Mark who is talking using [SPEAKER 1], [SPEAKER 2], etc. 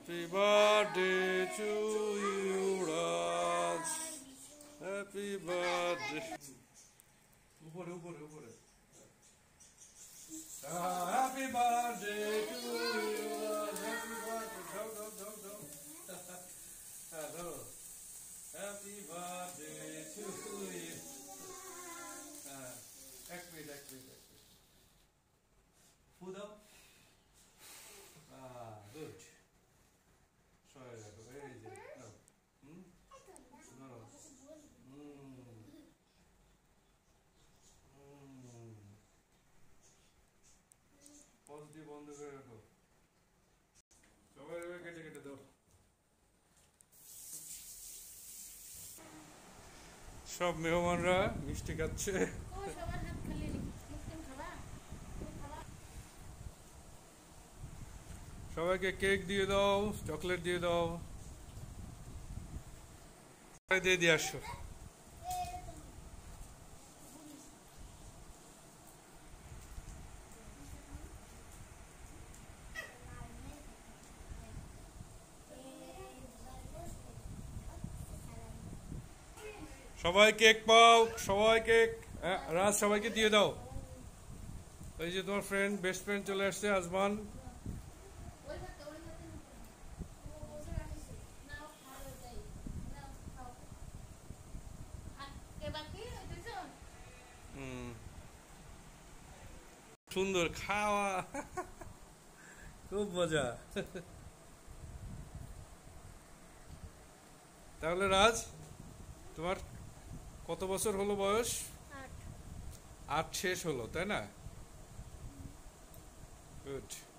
[SPEAKER 1] Happy birthday to you, Raj. Happy birthday. উপরে উপরে উপরে Ah, birthday to you, Raj. Happy birthday. দাও দাও দাও দাও হ্যাঁ ধরো Happy birthday to you. সব মেহমানরা মিষ্টি খাচ্ছে। সবাইকে কেক দিয়ে দাও চকলেট দিয়ে দাও। দিয়ে দিয়ে আসো। সবাই কেক পাও সবাই কেক হ্যাঁ, রাজ সবাইকে দিয়ে দাও। এই যে তোমার ফ্রেন্ড বেস্ট ফ্রেন্ড চলে আসছে আজমান। সুন্দর খাওয়া। খুব মজা। তাহলে রাজ তোমার কত বছর হলো বয়স? আট। শেষ হলো তাই না? গুড